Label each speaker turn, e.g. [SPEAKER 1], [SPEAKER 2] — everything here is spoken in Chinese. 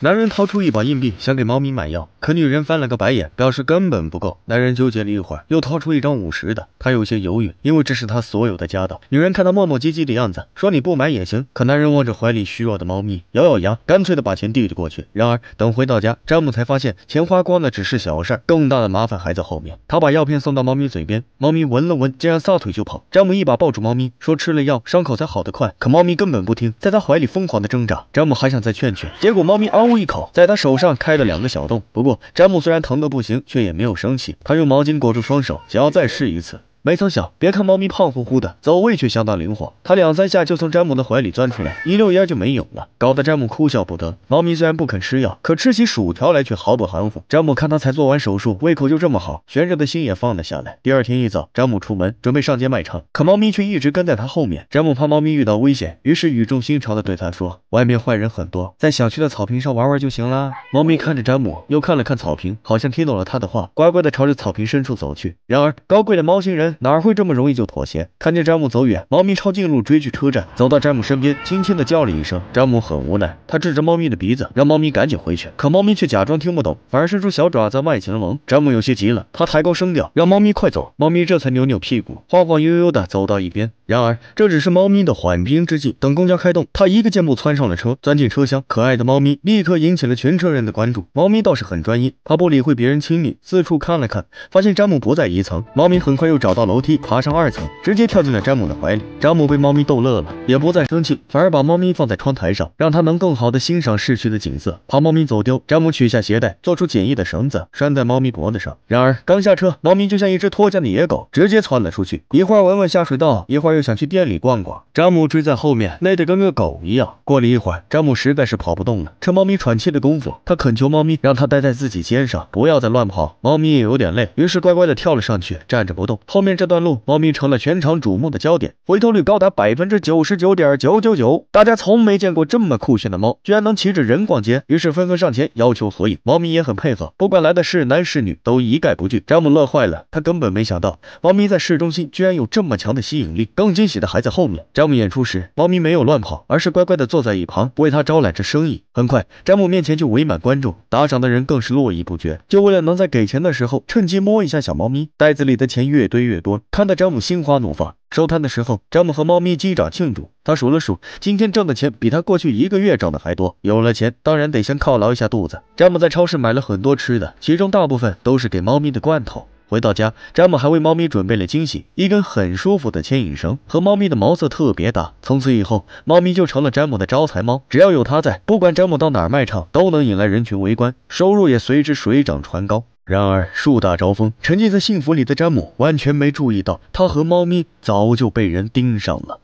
[SPEAKER 1] 男人掏出一把硬币，想给猫咪买药，可女人翻了个白眼，表示根本不够。男人纠结了一会儿，又掏出一张五十的，他有些犹豫，因为这是他所有的家当。女人看他磨磨唧唧的样子，说你不买也行。可男人望着怀里虚弱的猫咪，咬咬牙，干脆的把钱递了过去。然而等回到家，詹姆才发现钱花光了只是小事儿，更大的麻烦还在后面。他把药片送到猫咪嘴边，猫咪闻了闻，竟然撒腿就跑。詹姆一把抱住猫咪，说吃了药伤口才好得快。可猫咪根本不听，在他怀里疯狂的挣扎。詹姆还想再劝劝，结果猫咪嗷一口，在他手上开了两个小洞。不过詹姆虽然疼得不行，却也没有生气。他用毛巾裹住双手，想要再试一次。没曾想，别看猫咪胖乎乎的，走位却相当灵活。它两三下就从詹姆的怀里钻出来，一溜烟就没影了，搞得詹姆哭笑不得。猫咪虽然不肯吃药，可吃起薯条来却毫不含糊。詹姆看它才做完手术，胃口就这么好，悬着的心也放了下来。第二天一早，詹姆出门准备上街卖唱，可猫咪却一直跟在他后面。詹姆怕猫咪遇到危险，于是语重心长的对他说：“外面坏人很多，在小区的草坪上玩玩就行啦。”猫咪看着詹姆，又看了看草坪，好像听懂了他的话，乖乖的朝着草坪深处走去。然而，高贵的猫星人哪会这么容易？就妥协。看见詹姆走远，猫咪抄近路追去车站，走到詹姆身边，轻轻的叫了一声。詹姆很无奈，他指着猫咪的鼻子，让猫咪赶紧回去。可猫咪却假装听不懂，反而伸出小爪子卖起了萌。詹姆有些急了，他抬高声调，让猫咪快走。猫咪这才扭扭屁股，晃晃悠悠的走到一边。然而这只是猫咪的缓兵之计。等公交开动，他一个箭步窜上了车，钻进车厢。可爱的猫咪立刻引起了全车人的关注。猫咪倒是很专一，它不理会别人亲昵，四处看了看，发现詹姆不在一层。猫咪很快又找到楼梯，爬上二层，直接跳进了詹姆的怀里。詹姆被猫咪逗乐了，也不再生气，反而把猫咪放在窗台上，让它能更好的欣赏市区的景色。怕猫咪走丢，詹姆取下鞋带，做出简易的绳子拴在猫咪脖子上。然而刚下车，猫咪就像一只脱缰的野狗，直接窜了出去，一会儿闻闻下水道，一会儿又想去店里逛逛。詹姆追在后面，累得跟个狗一样。过了一会儿，詹姆实在是跑不动了，趁猫咪喘气的功夫，他恳求猫咪让它待在自己肩上，不要再乱跑。猫咪也有点累，于是乖乖的跳了上去，站着不动。后面这段路，猫咪成了全场瞩目的焦点，回头率高达百分之九十九点九九九。大家从没见过这么酷炫的猫，居然能骑着人逛街，于是纷纷上前要求合影。猫咪也很配合，不管来的是男是女，都一概不拒。詹姆乐坏了，他根本没想到猫咪在市中心居然有这么强的吸引力。更惊喜的还在后面。詹姆演出时，猫咪没有乱跑，而是乖乖的坐在一旁，为他招揽着生意。很快，詹姆面前就围满观众，打赏的人更是络绎不绝，就为了能在给钱的时候趁机摸一下小猫咪。袋子里的钱越堆越多，看得詹姆心花怒放。收摊的时候，詹姆和猫咪击掌庆祝。他数了数，今天挣的钱比他过去一个月挣的还多。有了钱，当然得先犒劳一下肚子。詹姆在超市买了很多吃的，其中大部分都是给猫咪的罐头。回到家，詹姆还为猫咪准备了惊喜，一根很舒服的牵引绳，和猫咪的毛色特别搭。从此以后，猫咪就成了詹姆的招财猫。只要有它在，不管詹姆到哪儿卖唱，都能引来人群围观，收入也随之水涨船高。然而树大招风，沉浸在幸福里的詹姆完全没注意到，他和猫咪早就被人盯上了。